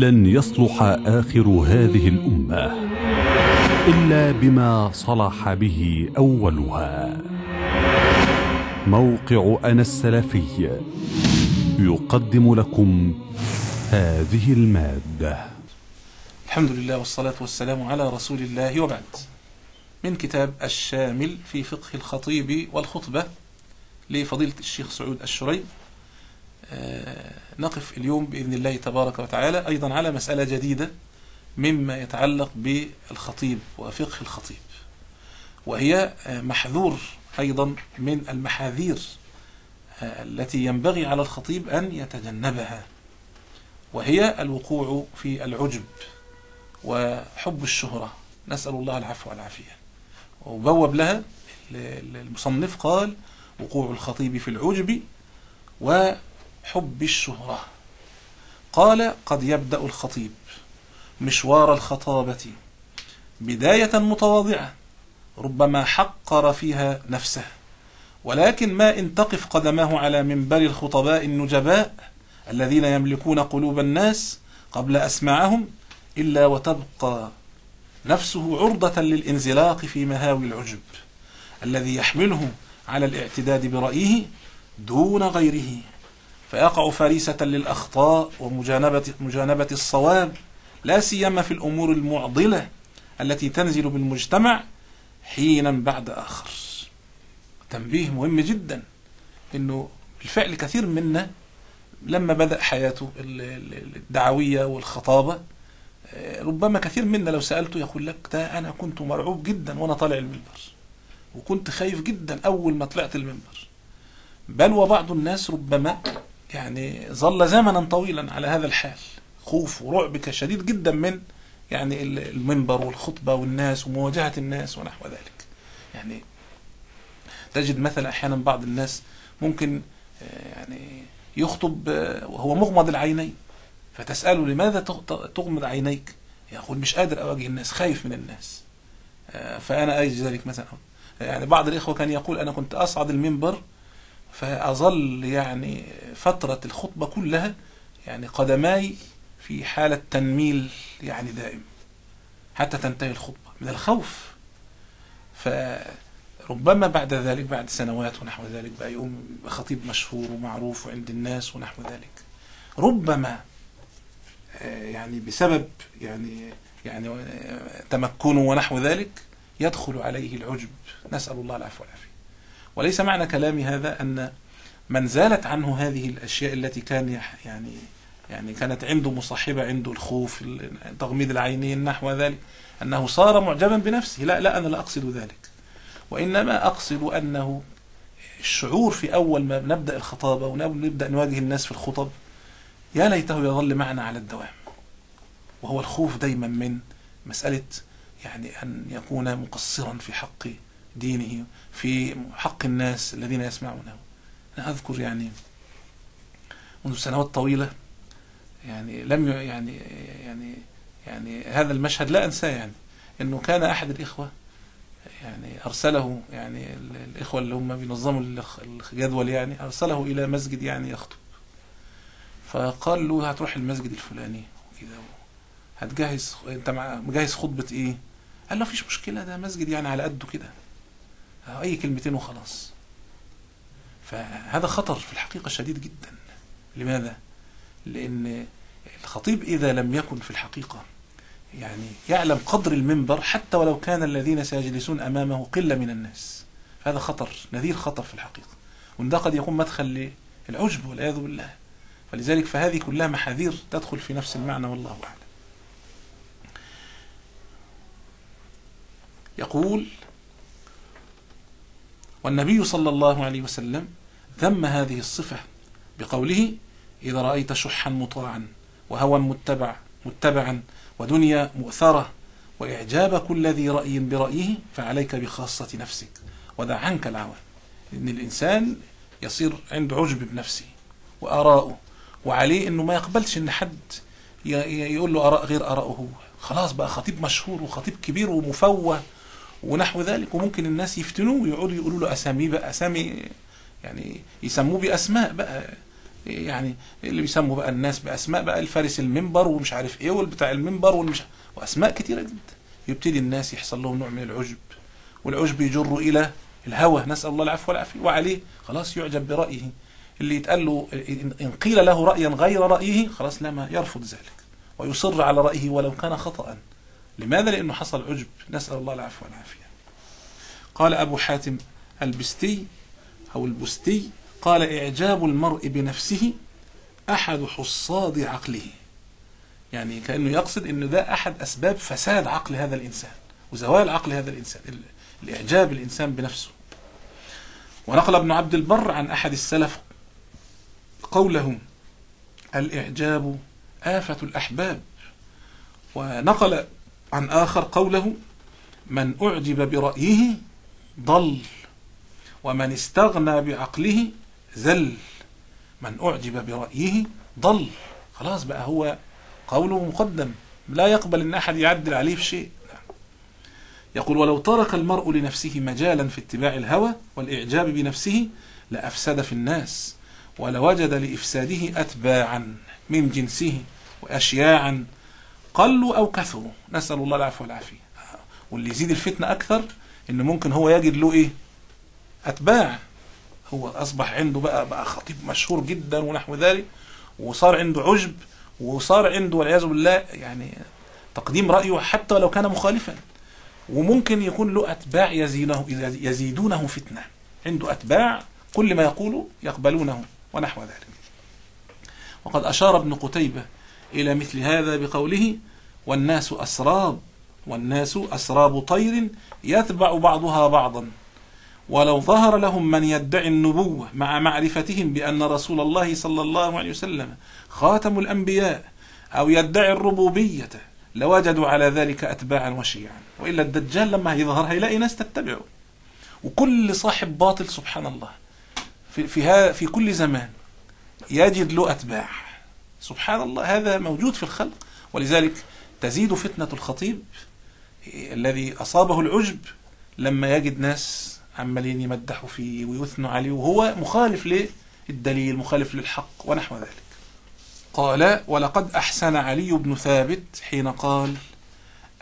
لن يصلح آخر هذه الأمة إلا بما صلح به أولها. موقع أنا السلفي يقدم لكم هذه المادة. الحمد لله والصلاة والسلام على رسول الله وبعد. من كتاب الشامل في فقه الخطيب والخطبة لفضيلة الشيخ سعود الشريب آه، نقف اليوم بإذن الله تبارك وتعالى أيضا على مسألة جديدة مما يتعلق بالخطيب وفقه الخطيب وهي آه، محذور أيضا من المحاذير آه، التي ينبغي على الخطيب أن يتجنبها وهي الوقوع في العجب وحب الشهرة. نسأل الله العفو والعافية. وبوب لها المصنف قال وقوع الخطيب في العجب وحب الشهرة. قال قد يبدأ الخطيب مشوار الخطابة بداية متواضعة ربما حقر فيها نفسه ولكن ما إن تقف قدماه على منبر الخطباء النجباء الذين يملكون قلوب الناس قبل أسماعهم إلا وتبقى نفسه عرضة للانزلاق في مهاوي العجب الذي يحمله على الاعتداد برأيه دون غيره. فيقع فريسة للأخطاء ومجانبة مجانبة الصواب لا سيما في الأمور المعضلة التي تنزل بالمجتمع حينا بعد آخر. تنبيه مهم جدا إنه بالفعل كثير منا لما بدأ حياته الدعوية والخطابة ربما كثير منا لو سألته يقول لك ده أنا كنت مرعوب جدا وأنا طالع المنبر. وكنت خايف جدا أول ما طلعت المنبر. بل وبعض الناس ربما يعني ظل زمنا طويلا على هذا الحال. خوف ورعب شديد جدا من يعني المنبر والخطبة والناس ومواجهة الناس ونحو ذلك. يعني تجد مثلا أحيانا بعض الناس ممكن يعني يخطب وهو مغمض العينين. فتسأله لماذا تغمض عينيك؟ يقول مش قادر أواجه الناس خايف من الناس. فأنا أجد ذلك مثلا. يعني بعض الإخوة كان يقول أنا كنت أصعد المنبر فأظل يعني فترة الخطبة كلها يعني قدماي في حالة تنميل يعني دائم حتى تنتهي الخطبة من الخوف. فربما بعد ذلك بعد سنوات ونحو ذلك بقى يقوم خطيب مشهور ومعروف عند الناس ونحو ذلك. ربما يعني بسبب يعني يعني تمكنه ونحو ذلك يدخل عليه العجب. نسأل الله العفو والعافية. وليس معنى كلامي هذا أن من زالت عنه هذه الأشياء التي كان يعني يعني كانت عنده مصاحبة عنده الخوف تغميض العينين نحو ذلك أنه صار معجبا بنفسه. لا لا أنا لا أقصد ذلك. وإنما أقصد أنه الشعور في أول ما نبدأ الخطابة ونبدأ نواجه الناس في الخطب يا ليته يظل معنا على الدوام. وهو الخوف دايما من مسألة يعني أن يكون مقصرا في حق دينه في حق الناس الذين يسمعونه. أنا أذكر يعني منذ سنوات طويلة يعني لم يعني يعني يعني هذا المشهد لا أنساه يعني أنه كان أحد الإخوة يعني أرسله يعني الإخوة اللي هم بينظموا الجدول يعني أرسله إلى مسجد يعني يخطب. فقال له هتروح المسجد الفلاني وكده هتجهز أنت مجهز خطبة إيه؟ قال له مفيش مشكلة ده مسجد يعني على قده كده. أي كلمتين وخلاص. فهذا خطر في الحقيقة شديد جدا. لماذا؟ لأن الخطيب إذا لم يكن في الحقيقة يعني يعلم قدر المنبر حتى ولو كان الذين سيجلسون أمامه قلة من الناس. هذا خطر نذير خطر في الحقيقة. وإن ده قد يكون مدخل للعجب والعياذ بالله. فلذلك فهذه كلها محاذير تدخل في نفس المعنى والله أعلم. يقول والنبي صلى الله عليه وسلم ذم هذه الصفة بقوله إذا رأيت شحا مطاعا وهوى متبع متبعا ودنيا مؤثرة وإعجاب كل ذي رأي برأيه فعليك بخاصة نفسك ودع عنك العوام إن الإنسان يصير عنده عجب بنفسه وآراءه وعليه إنه ما يقبلش إن حد يقول له اراء غير ارائه هو خلاص بقى خطيب مشهور وخطيب كبير ومفوه. ونحو ذلك وممكن الناس يفتنوه ويقعدوا يقولوا له أسامي بقى أسامي يعني يسموه بأسماء بقى يعني اللي بيسموا بقى الناس بأسماء بقى الفارس المنبر ومش عارف إيه والبتاع المنبر والمش وأسماء كتيرة جدا. يبتدي الناس يحصل لهم نوع من العجب والعجب يجر إلى الهوى نسأل الله العفو والعافية. وعليه خلاص يعجب برأيه. اللي يتقال له إن قيل له رايا غير رأيه خلاص لا ما يرفض ذلك. ويصر على رأيه ولو كان خطا لماذا؟ لأنه حصل عجب. نسأل الله العفو والعافية. قال أبو حاتم البستي أو البستي قال إعجاب المرء بنفسه أحد حصاد عقله. يعني كأنه يقصد أن ده أحد أسباب فساد عقل هذا الإنسان وزوال عقل هذا الإنسان الإعجاب الإنسان بنفسه. ونقل ابن عبد البر عن أحد السلف قوله الإعجاب آفة الأحباب. ونقل عن آخر قوله من أعجب برأيه ضل ومن استغنى بعقله ذل من أعجب برأيه ضل خلاص بقى هو قوله مقدم لا يقبل أن أحد يعدل عليه في شيء. يقول ولو ترك المرء لنفسه مجالا في اتباع الهوى والإعجاب بنفسه لأفسد في الناس ولوجد لإفساده أتباعا من جنسه وأشياعا قلوا أو كثروا. نسأل الله العفو والعافية. واللي يزيد الفتنة أكثر إن ممكن هو يجد له إيه؟ أتباع. هو أصبح عنده بقى بقى خطيب مشهور جدا ونحو ذلك وصار عنده عجب وصار عنده والعياذ بالله يعني تقديم رأيه حتى لو كان مخالفا. وممكن يكون له أتباع يزينه يزيدونه فتنة. عنده أتباع كل ما يقوله يقبلونه ونحو ذلك. وقد أشار ابن قتيبة إلى مثل هذا بقوله والناس أسراب والناس أسراب طير يتبع بعضها بعضا. ولو ظهر لهم من يدعي النبوة مع معرفتهم بأن رسول الله صلى الله عليه وسلم خاتم الأنبياء أو يدعي الربوبية لوجدوا على ذلك أتباعا وشيعا. وإلا الدجال لما يظهر هيلاقي ناس تتبعه. وكل صاحب باطل سبحان الله في, في, في كل زمان يجد له أتباع. سبحان الله هذا موجود في الخلق. ولذلك تزيد فتنة الخطيب الذي أصابه العجب لما يجد ناس عمالين يمدحوا فيه ويثنوا عليه وهو مخالف للدليل مخالف للحق ونحو ذلك. قال ولقد أحسن علي بن ثابت حين قال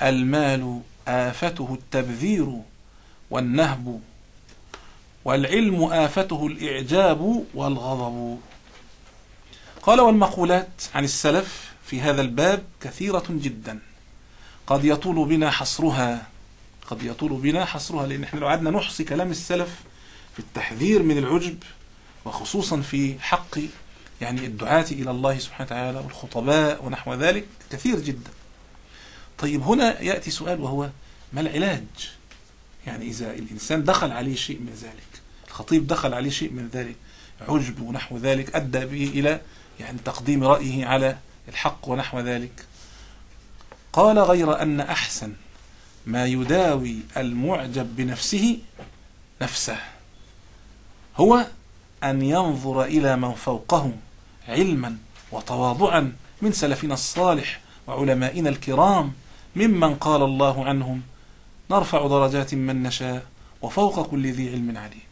المال آفته التبذير والنهب والعلم آفته الإعجاب والغضب. قال والمقولات عن السلف في هذا الباب كثيرة جدا. قد يطول بنا حصرها قد يطول بنا حصرها لأن إحنا لو قعدنا نحصي كلام السلف في التحذير من العجب وخصوصا في حق يعني الدعاة إلى الله سبحانه وتعالى والخطباء ونحو ذلك كثير جدا. طيب هنا يأتي سؤال وهو ما العلاج؟ يعني إذا الإنسان دخل عليه شيء من ذلك الخطيب دخل عليه شيء من ذلك عجب ونحو ذلك أدى به إلى يعني تقديم رأيه على الحق ونحو ذلك. قال غير أن أحسن ما يداوي المعجب بنفسه نفسه هو أن ينظر إلى من فوقه علما وتواضعا من سلفنا الصالح وعلمائنا الكرام ممن قال الله عنهم نرفع درجات من نشاء وفوق كل ذي علم عليم.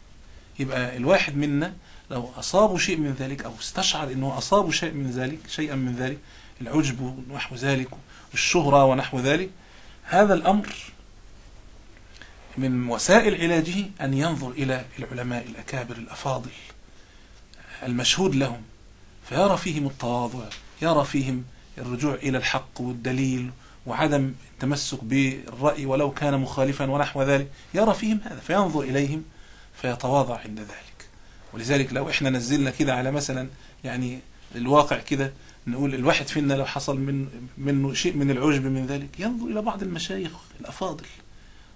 يبقى الواحد منا لو أصابه شيء من ذلك أو استشعر أنه أصابه شيء من ذلك شيئا من ذلك العجب ونحو ذلك والشهرة ونحو ذلك هذا الأمر من وسائل علاجه أن ينظر إلى العلماء الأكابر الأفاضل المشهود لهم فيرى فيهم التواضع يرى فيهم الرجوع إلى الحق والدليل وعدم التمسك بالرأي ولو كان مخالفا ونحو ذلك يرى فيهم هذا فينظر إليهم فيتواضع عند ذلك. ولذلك لو إحنا نزلنا كده على مثلا يعني الواقع كده نقول الواحد فينا لو حصل من منه شيء من العجب من ذلك ينظر إلى بعض المشايخ الأفاضل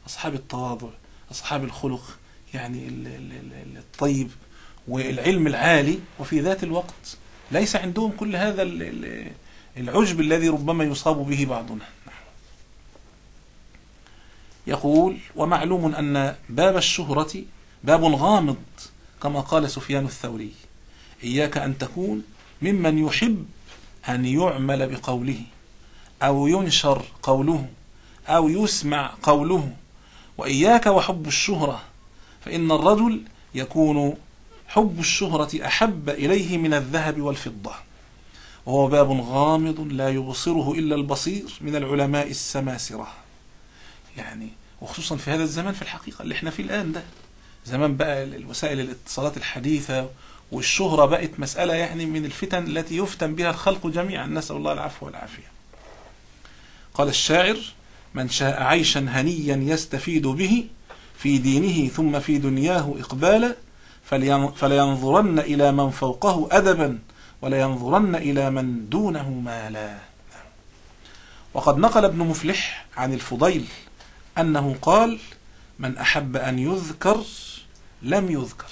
أصحاب التواضع أصحاب الخلق يعني الطيب والعلم العالي وفي ذات الوقت ليس عندهم كل هذا العجب الذي ربما يصاب به بعضنا. يقول ومعلوم أن باب الشهرة باب غامض كما قال سفيان الثوري إياك أن تكون ممن يحب أن يعمل بقوله أو ينشر قوله أو يسمع قوله وإياك وحب الشهرة فإن الرجل يكون حب الشهرة أحب إليه من الذهب والفضة. وهو باب غامض لا يبصره إلا البصير من العلماء السماسرة. يعني وخصوصا في هذا الزمان في الحقيقة اللي إحنا فيه الآن ده. زمان بقى الوسائل الاتصالات الحديثة والشهرة بقت مسألة يعني من الفتن التي يفتن بها الخلق جميعا. نسأل الله العفو والعافية. قال الشاعر من شاء عيشا هنيا يستفيد به في دينه ثم في دنياه إقبالا فلينظرن إلى من فوقه أدبا ولينظرن إلى من دونه مالا وقد نقل ابن مفلح عن الفضيل أنه قال من أحب أن يذكر لم يذكر.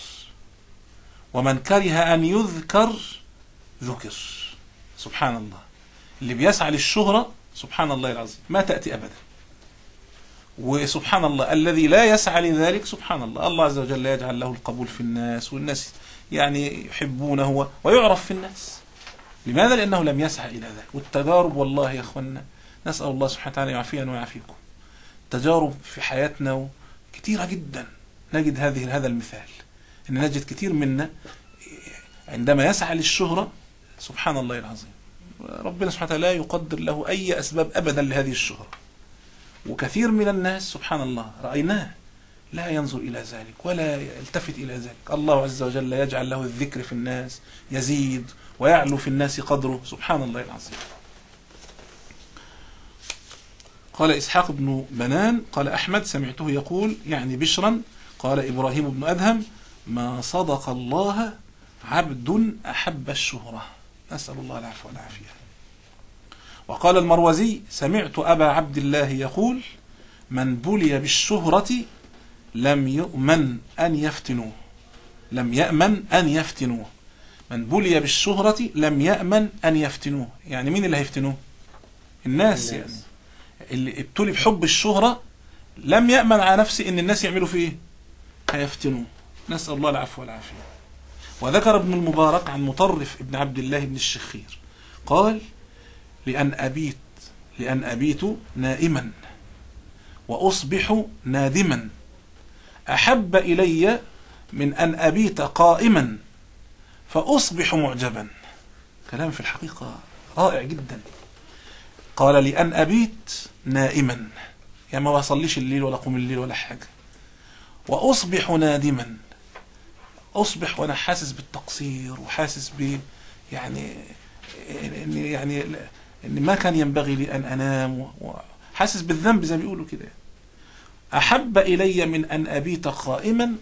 ومن كره أن يذكر ذكر. سبحان الله اللي بيسعى للشهرة سبحان الله العظيم. ما تأتي أبدا. وسبحان الله الذي لا يسعى لذلك سبحان الله الله عز وجل يجعل له القبول في الناس والناس يعني يحبونه ويعرف في الناس. لماذا؟ لأنه لم يسعى إلى ذلك. والتجارب والله يا أخوانا نسأل الله سبحانه وتعالى يعافينا ويعافيكم. تجارب في حياتنا كثيرة جدا. نجد هذه هذا المثال. إن نجد كثير منا عندما يسعى للشهرة سبحان الله العظيم ربنا سبحانه وتعالى لا يقدر له أي أسباب أبدا لهذه الشهرة. وكثير من الناس سبحان الله رأيناه لا ينظر إلى ذلك ولا يلتفت إلى ذلك. الله عز وجل يجعل له الذكر في الناس يزيد ويعلو في الناس قدره. سبحان الله العظيم. قال إسحاق بن بنان قال أحمد سمعته يقول يعني بشرا قال إبراهيم بن أدهم ما صدق الله عبد أحب الشهرة. نسأل الله العفو والعافية. وقال المروزي سمعت أبا عبد الله يقول من بلي بالشهرة لم يؤمن أن يفتنوه. لم يأمن أن يفتنوه. من بلي بالشهرة لم يأمن أن يفتنوه. يعني مين اللي هيفتنوه؟ الناس, الناس. يعني اللي ابتلي بحب الشهرة لم يأمن على نفسه إن الناس يعملوا فيه هيفتنوه نسأل الله العفو والعافية. وذكر ابن المبارك عن مطرف ابن عبد الله بن الشخير. قال لأن أبيت لأن أبيت نائما وأصبح نادما. أحب إلي من أن أبيت قائما فأصبح معجبا. كلام في الحقيقة رائع جدا. قال لأن أبيت نائما. يعني ما بصليش الليل ولا قوم الليل ولا حاجة. وأصبح نادما. أصبح وأنا حاسس بالتقصير وحاسس ب يعني إن يعني إن ما كان ينبغي لي أن أنام وحاسس بالذنب زي ما بيقولوا كده. أحب إلي من أن أبيت قائما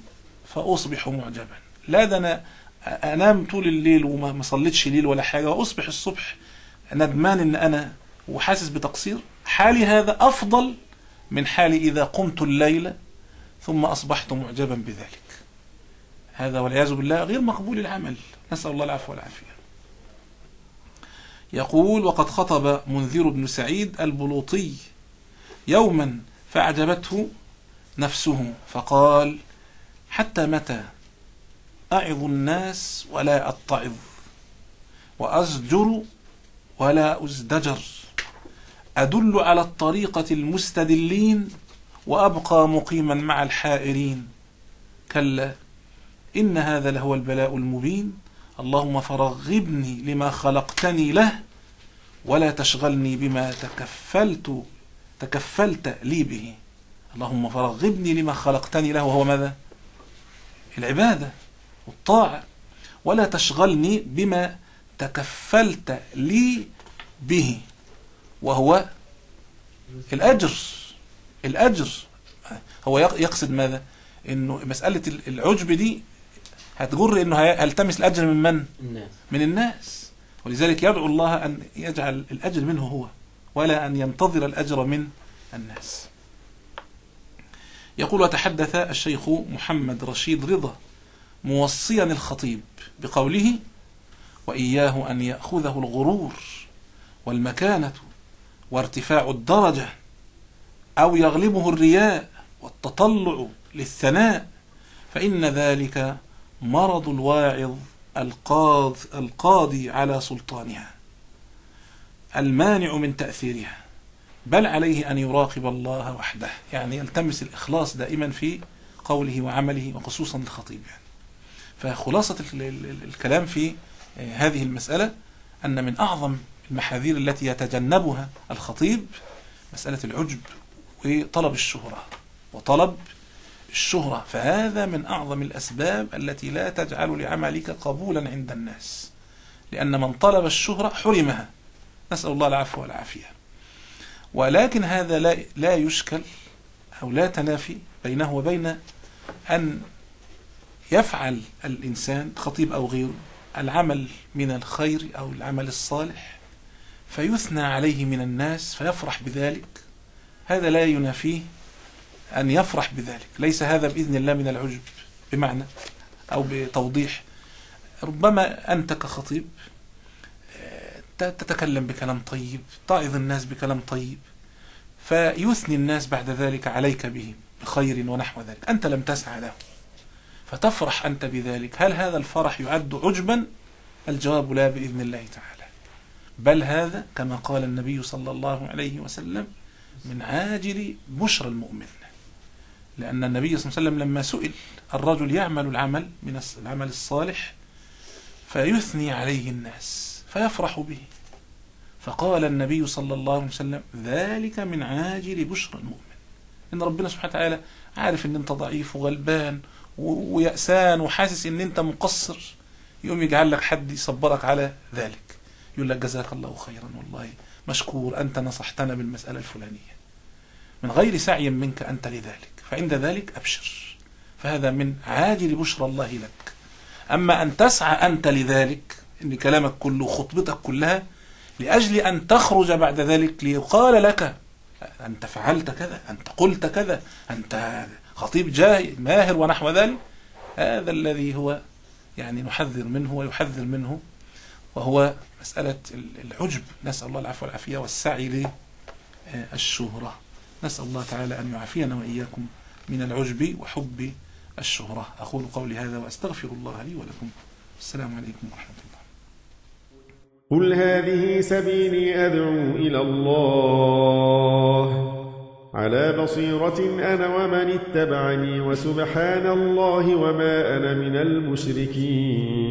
فأصبح معجبا. لا ده أنا أنام طول الليل وما صليتش ليل ولا حاجة وأصبح الصبح ندمان إن أنا وحاسس بتقصير. حالي هذا أفضل من حالي إذا قمت الليل ثم أصبحت معجبا بذلك. هذا والعياذ بالله غير مقبول العمل. نسأل الله العفو والعافية. يقول وقد خطب منذر بن سعيد البلوطي يوما فأعجبته نفسه فقال حتى متى؟ أعظ الناس ولا أتعظ وأزجر ولا أزدجر أدل على الطريقة المستدلين وأبقى مقيما مع الحائرين. كلا إن هذا لهو البلاء المبين. اللهم فرغبني لما خلقتني له ولا تشغلني بما تكفلت تكفلت لي به. اللهم فرغبني لما خلقتني له وهو ماذا؟ العبادة والطاعة. ولا تشغلني بما تكفلت لي به وهو الأجر. الأجر. هو يقصد ماذا؟ إنه مسألة العجب دي هتجر إنه هيلتمس الأجر من من؟ الناس. من الناس. ولذلك يدعو الله أن يجعل الأجر منه هو ولا أن ينتظر الأجر من الناس. يقول وتحدث الشيخ محمد رشيد رضا موصيا الخطيب بقوله وإياه أن يأخذه الغرور والمكانة وارتفاع الدرجة. أو يغلبه الرياء والتطلع للثناء فإن ذلك مرض الواعظ القاض القاضي على سلطانها. المانع من تأثيرها. بل عليه أن يراقب الله وحده. يعني يلتمس الإخلاص دائما في قوله وعمله وخصوصا الخطيب يعني. فخلاصة ال- ال- الكلام في آه، هذه المسألة أن من أعظم المحاذير التي يتجنبها الخطيب مسألة العجب وطلب الشهرة وطلب الشهرة. فهذا من أعظم الأسباب التي لا تجعل لعملك قبولا عند الناس لأن من طلب الشهرة حرمها. نسأل الله العفو والعافية. ولكن هذا لا, لا يشكل أو لا تنافي بينه وبين أن يفعل الإنسان خطيب أو غيره العمل من الخير أو العمل الصالح فيثنى عليه من الناس فيفرح بذلك. هذا لا ينافيه أن يفرح بذلك. ليس هذا بإذن الله من العجب بمعنى أو بتوضيح. ربما أنت كخطيب آه، تتكلم بكلام طيب تعظ الناس بكلام طيب فيثني الناس بعد ذلك عليك به بخير ونحو ذلك. أنت لم تسعى له فتفرح أنت بذلك. هل هذا الفرح يعد عجبا؟ الجواب لا بإذن الله تعالى. بل هذا كما قال النبي صلى الله عليه وسلم من عاجل بشرى المؤمن. لأن النبي صلى الله عليه وسلم لما سئل الرجل يعمل العمل من العمل الصالح فيثني عليه الناس فيفرح به. فقال النبي صلى الله عليه وسلم ذلك من عاجل بشرى المؤمن. إن ربنا سبحانه وتعالى عارف إن أنت ضعيف وغلبان ويأسان وحاسس إن أنت مقصر يقوم يجعل لك حد يصبرك على ذلك. يقول لك جزاك الله خيرا والله. مشكور أنت نصحتنا بالمسألة الفلانية. من غير سعي منك أنت لذلك فعند ذلك أبشر. فهذا من عاجل بشرى الله لك. أما أن تسعى أنت لذلك إن كلامك كله خطبتك كلها لأجل أن تخرج بعد ذلك ليقال لك أنت فعلت كذا أنت قلت كذا أنت خطيب جاهي ماهر ونحو ذلك هذا الذي هو يعني نحذر منه ويحذر منه وهو مسألة العجب. نسأل الله العفو والعافية والسعي للشهرة. نسأل الله تعالى أن يعافينا وإياكم من العجب وحب الشهرة. أقول قولي هذا وأستغفر الله لي ولكم. السلام عليكم ورحمة الله. قل هذه سبيلي أدعو إلى الله. على بصيرة أنا ومن اتبعني وسبحان الله وما أنا من المشركين.